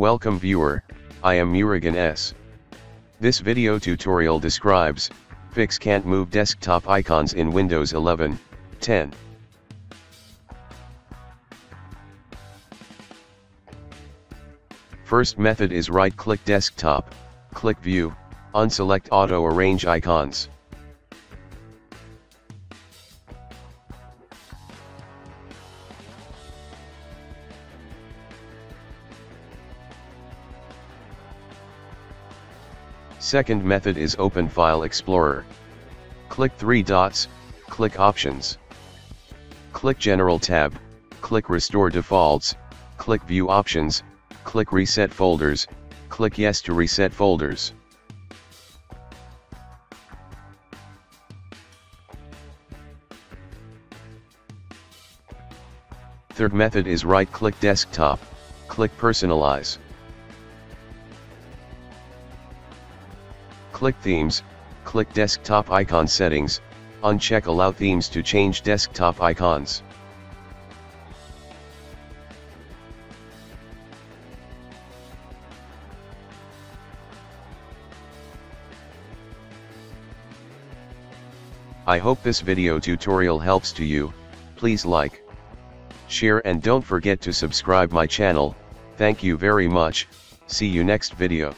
Welcome viewer, I am Murugan S. This video tutorial describes, fix can't move desktop icons in Windows 11, 10. First method is right click desktop, click view, unselect auto arrange icons. Second method is Open File Explorer. Click three dots, click Options. Click General tab, click Restore Defaults, click View Options, click Reset Folders, click Yes to reset folders. Third method is right-click Desktop, click Personalize. Click Themes, click Desktop Icon Settings, uncheck Allow Themes to change desktop icons. I hope this video tutorial helps to you, please like, share and don't forget to subscribe my channel, thank you very much, see you next video.